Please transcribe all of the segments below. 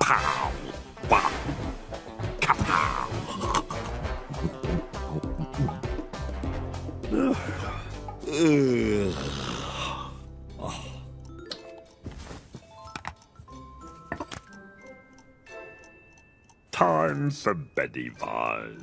Pow! Wow! Kapow! Time for Betty Vaz.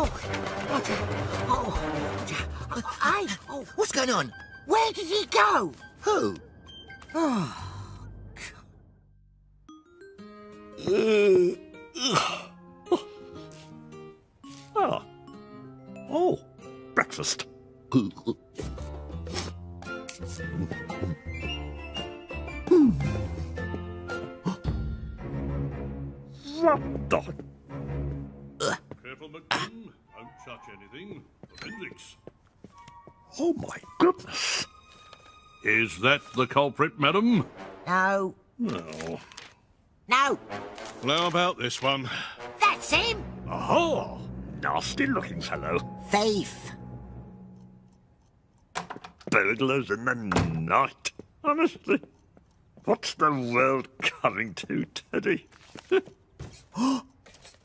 oh, what? Oh, Hey, oh, what's going on? where did he go? Who? Ah. Oh, breakfast. What the? Careful, McKim. Don't touch anything. Forensics. Oh my goodness. Is that the culprit, madam? No, No. no, Well, how about this one? That's him! Oh, nasty looking fellow. thief. Burglars in the night. Honestly. What's the world coming to, Teddy?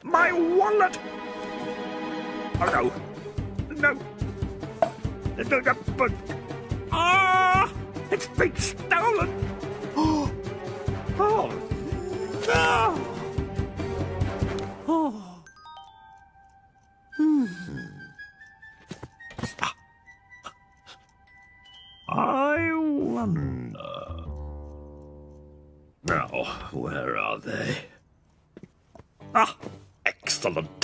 My wallet! Oh no. No. No, no, but. Ah! It's been stolen! Oh! No! Oh! I wonder. Now, where are they? Ah, excellent.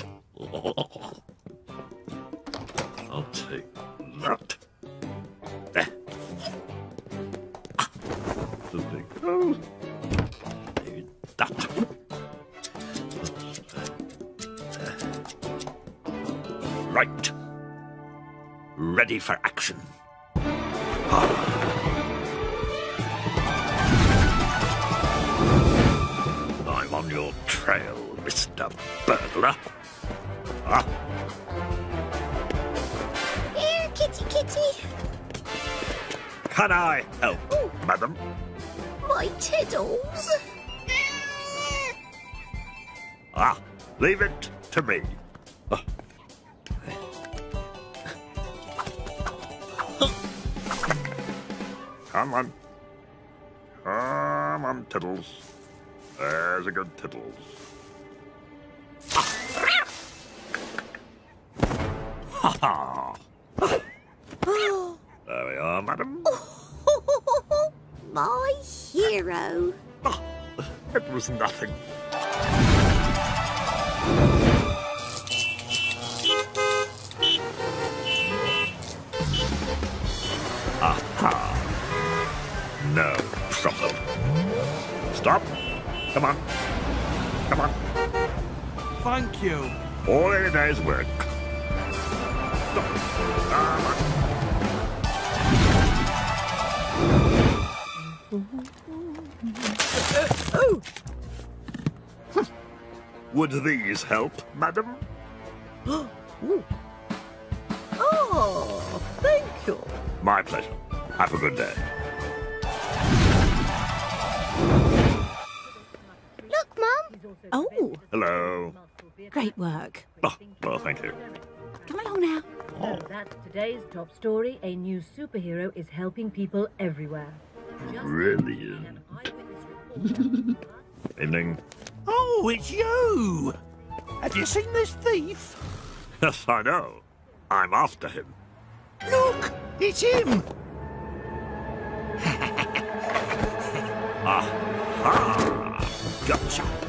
Mr. Burglar. Ah, Here, kitty kitty! can I help, madam? My tiddles! Ah, leave it to me. Ah. Come on. Come on, Tiddles. There's a good Tiddles. Ha ha! There we are, madam. My hero! Ah, it was nothing. Aha! No problem. Stop. Come on. Come on. Thank you. All in a day's work. Stop. Come on. Would these help, madam? Oh, thank you. My pleasure. Have a good day. Look, Mum. Oh, Hello. great work. Oh, well, thank you. Come along now. So that's today's top story. A new superhero is helping people everywhere. Brilliant. an eyewitness report. Evening. Oh, it's you! Have you seen this thief? Yes, I know. I'm after him. Look, it's him! Ah, gotcha.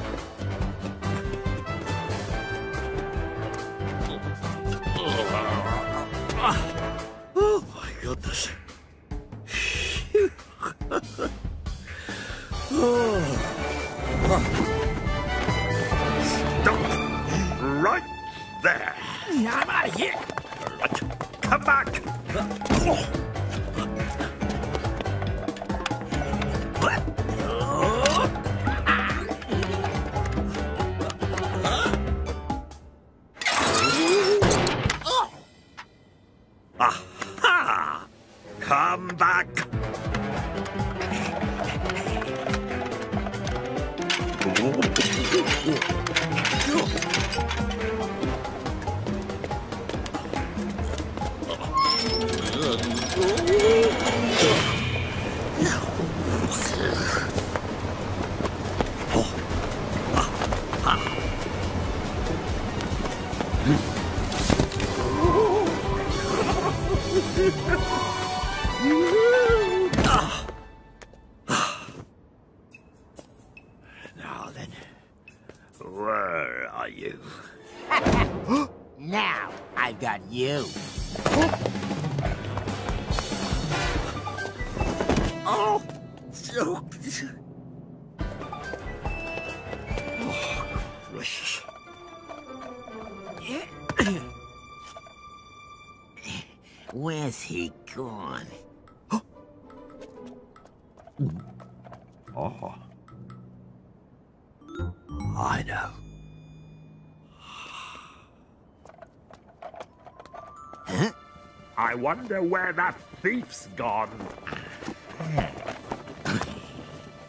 I wonder where that thief's gone.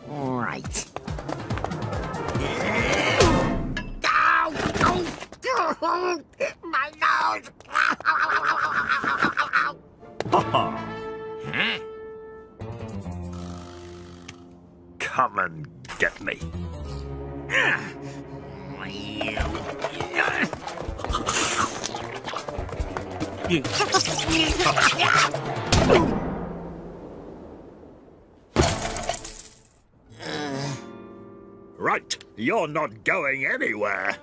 Right. Ow! Oh, my nose! Huh? Come and get me. Right, you're not going anywhere.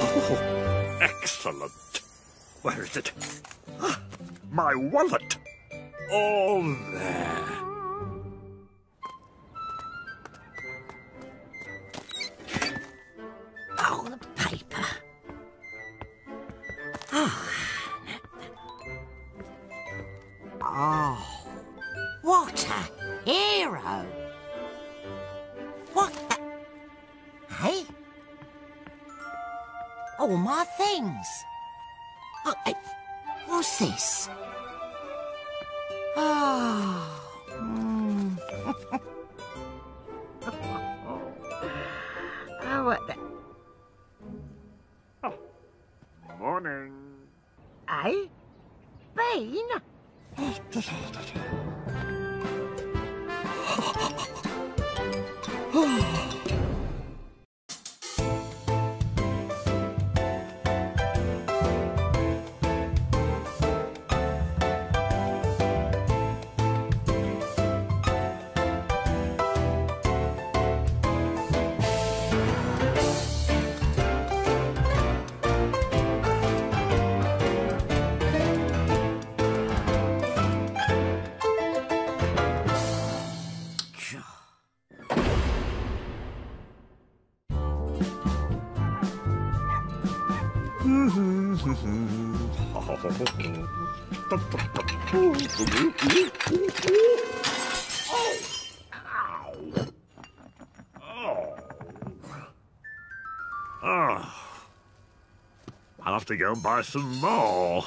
Oh, excellent. Where is it? Ah, My wallet. Oh, there. Oh, what a hero! What. Hey? All my things. Oh, what's this? Oh. I'll have to go buy some more.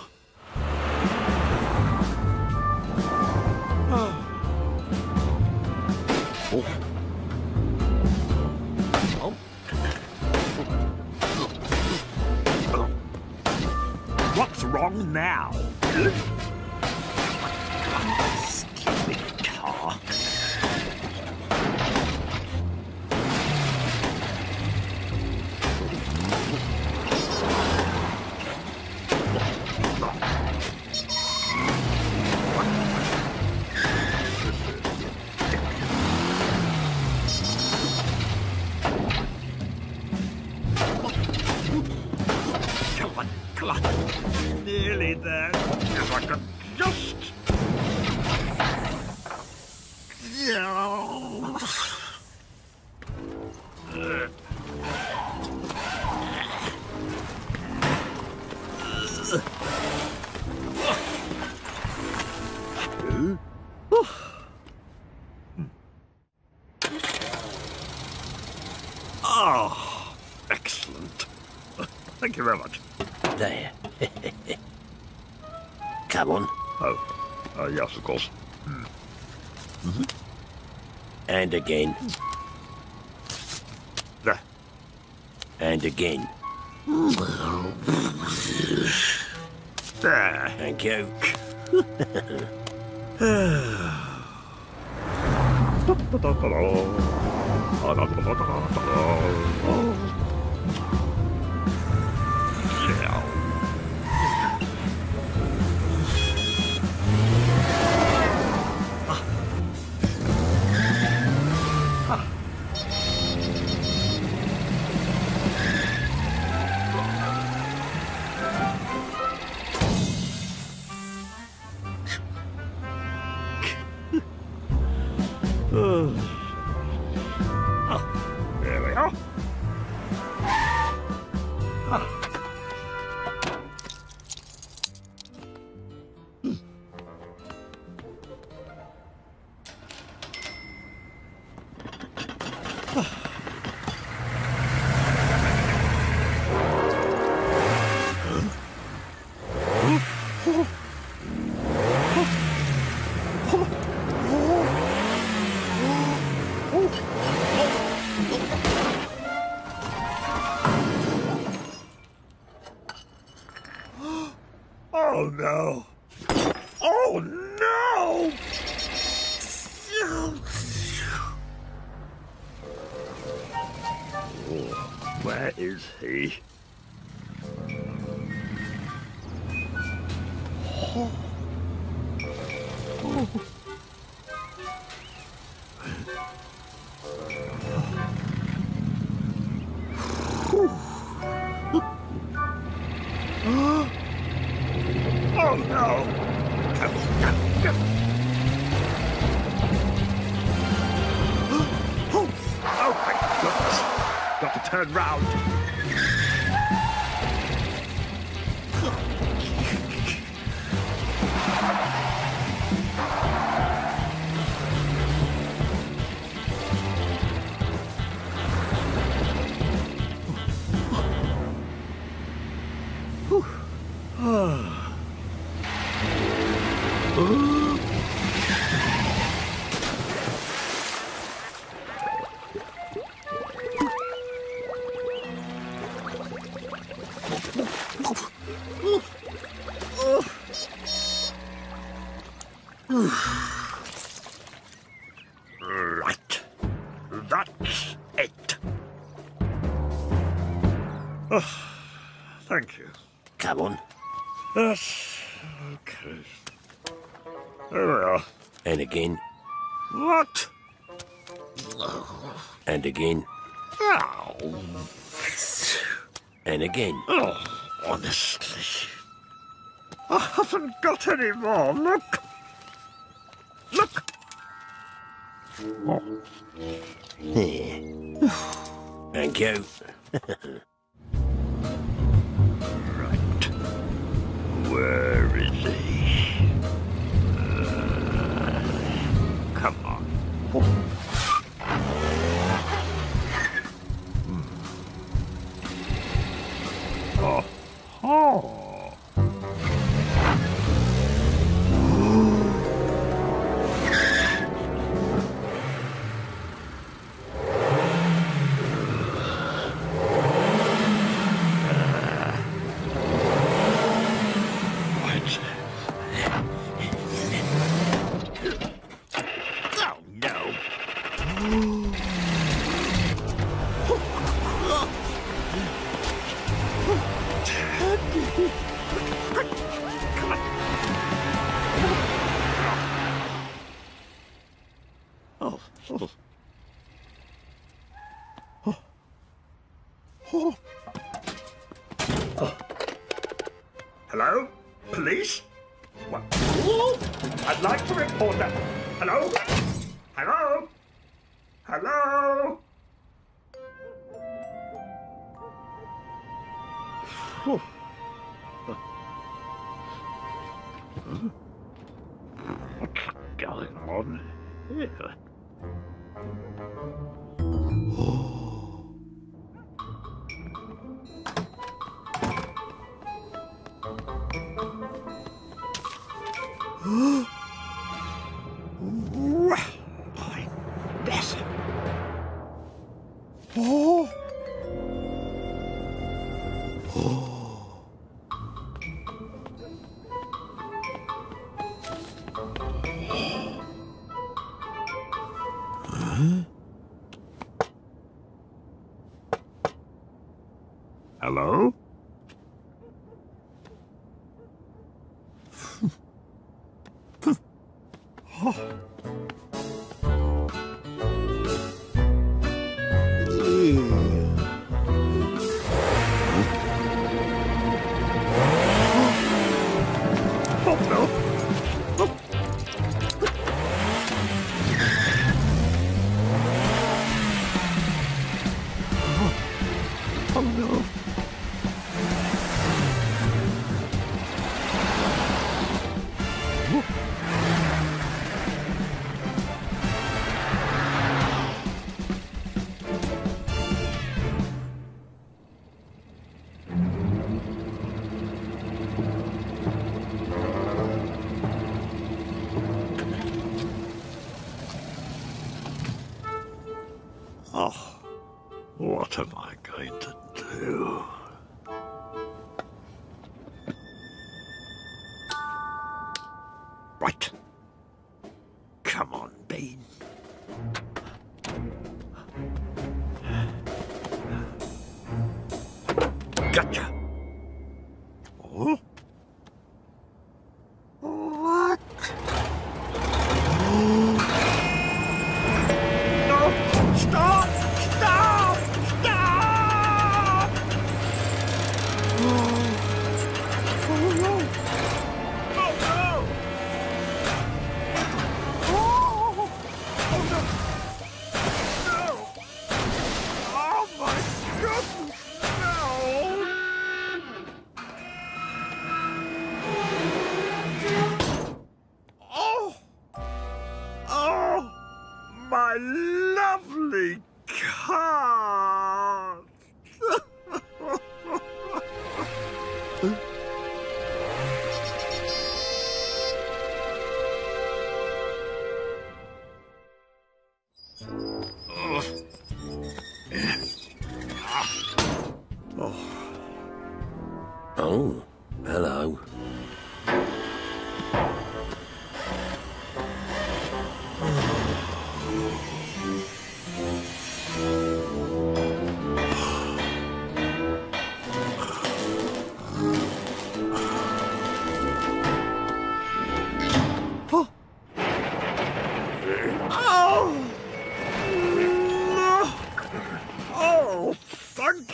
again. And again. Thank you. round. again. What? And again. And again. Oh, honestly. I haven't got any more. Look. Look. Here. Oh. Thank you. right. Where Oh! Oh! Hello?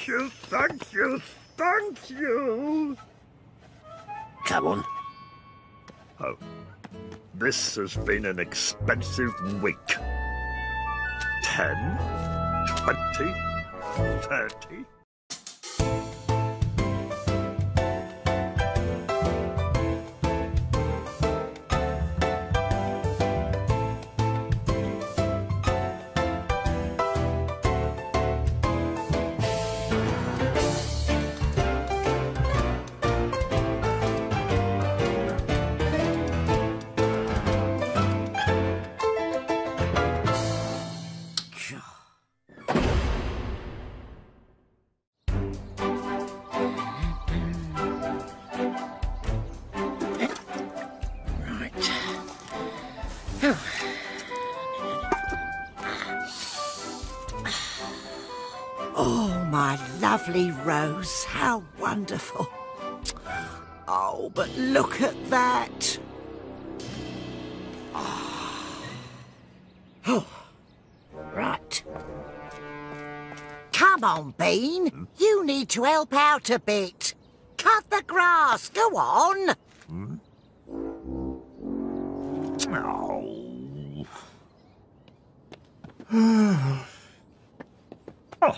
you, thank you, thank you. Come on. Oh, this has been an expensive week. Ten, twenty, thirty. my lovely Rose, how wonderful. Oh, but look at that. Oh. oh. Right. Come on, Bean. Hmm? You need to help out a bit. Cut the grass. Go on. Hmm? Oh. oh.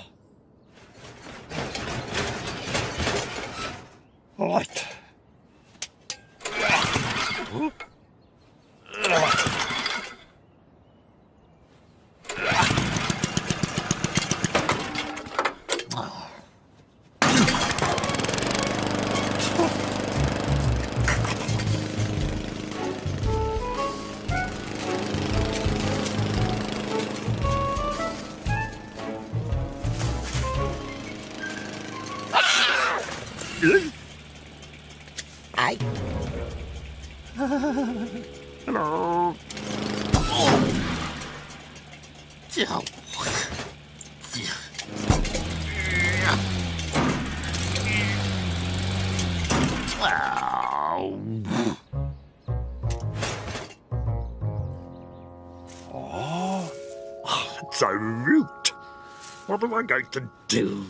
Right. Hey, am I going to do?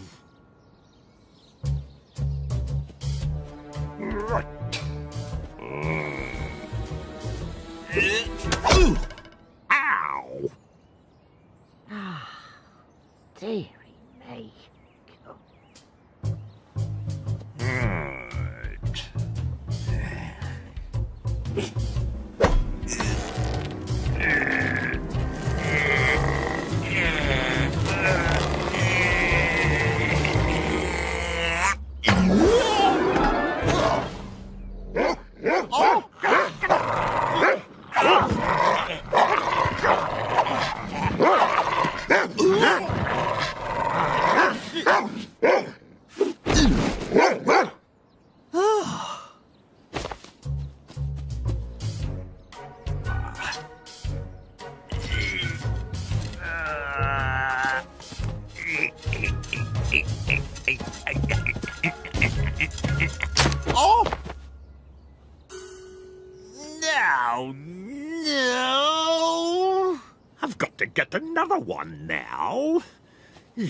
Another one now. There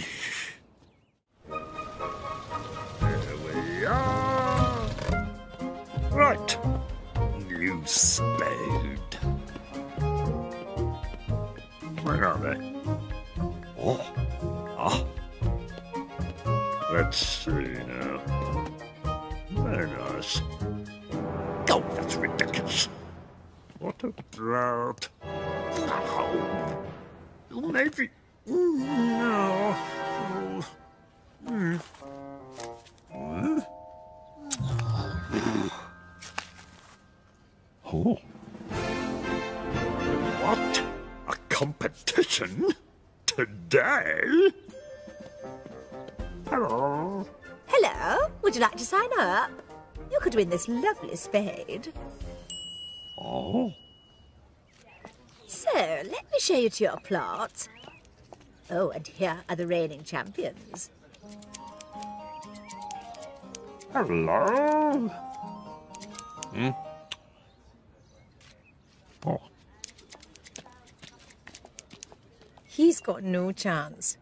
we are. Right. New spade. Where are they? Oh. Ah. Let's see now. Very nice. Oh, that's ridiculous. What about... win this lovely spade. Oh. So, let me show you to your plot. Oh, and here are the reigning champions. Hello? Hmm? Oh. He's got no chance.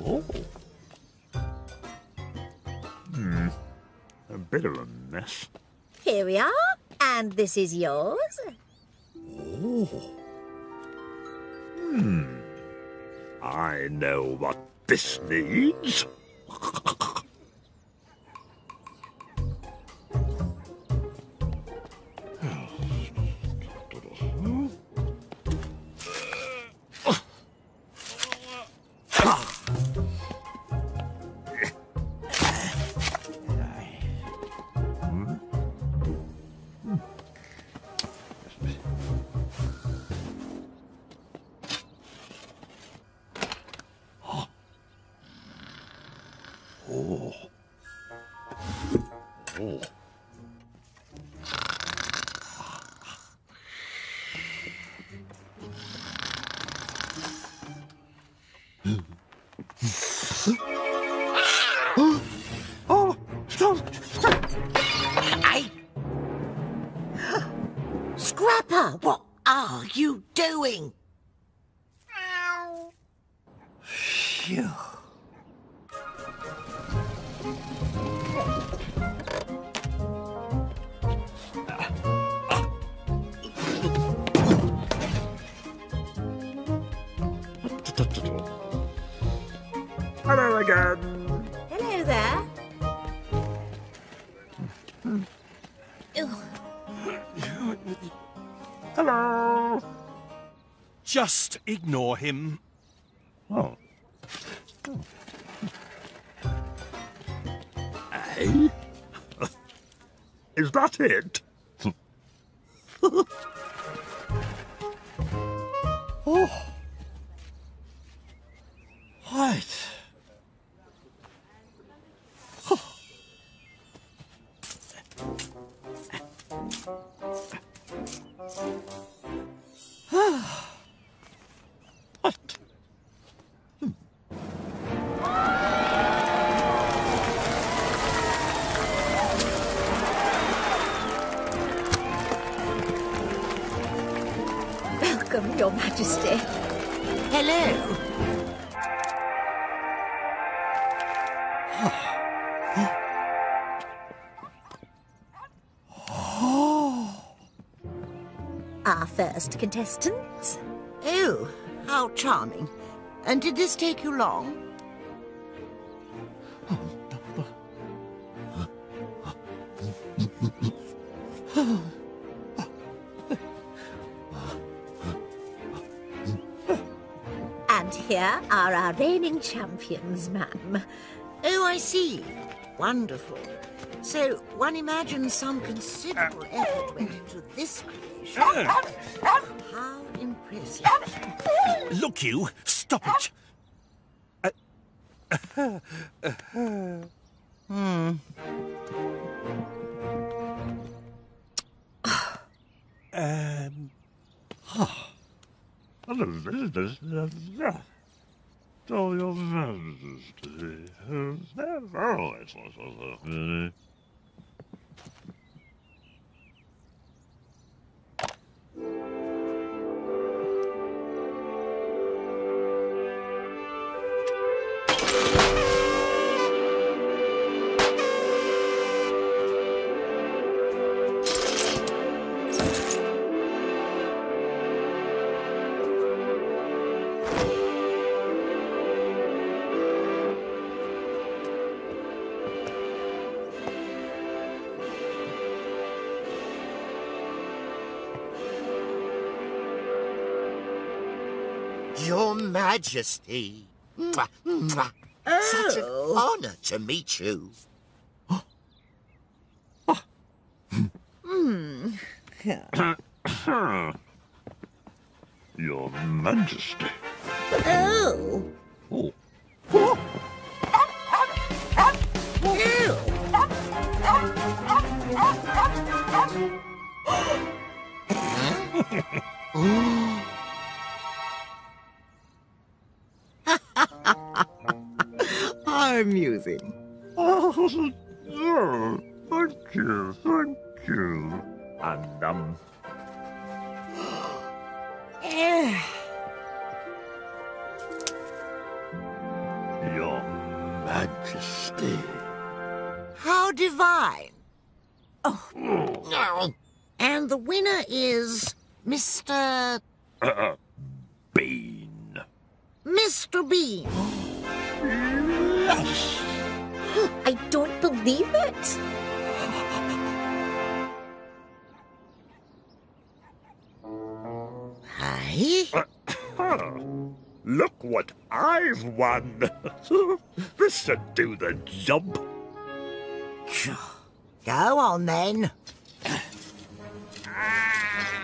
Oh. Hmm. A bit of a mess. Here we are, and this is yours. Oh. Hmm. I know what this needs. ignore him. Oh. Hey? Is that it? Oh. Right. Contestants. Oh, how charming. And did this take you long? And here are our reigning champions, ma'am. Oh, I see. Wonderful. So one imagines some considerable effort went into this creation. How impressive. Look, you! Stop it! Um, it's not Your Majesty. Mwah, mwah. Such an oh. honor to meet you. Hmm. Your majesty. Oh, thank you, thank you. And, um, your majesty. How divine. Oh. And the winner is Mr. Uh, Bean. Mr. Bean. Yes! I don't believe it! Hi? Look what I've won! this should do the job. Go on, then. ah.